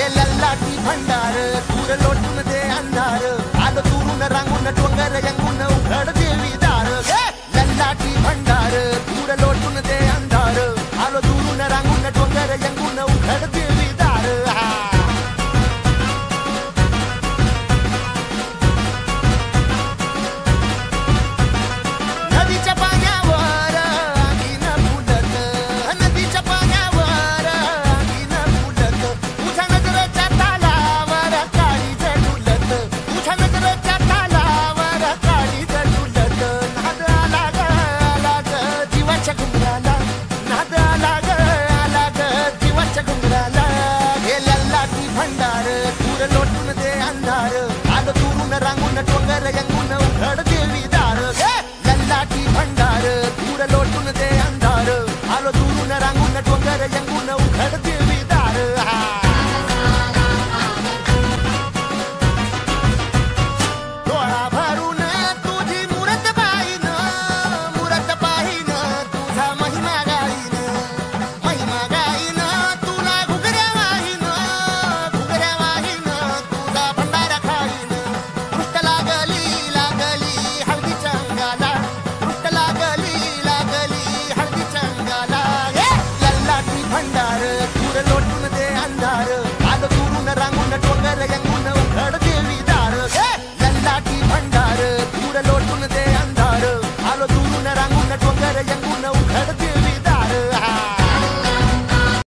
हे लल्लाटी भंडार पुर लोटून दे अंधार Eu não ku alegría.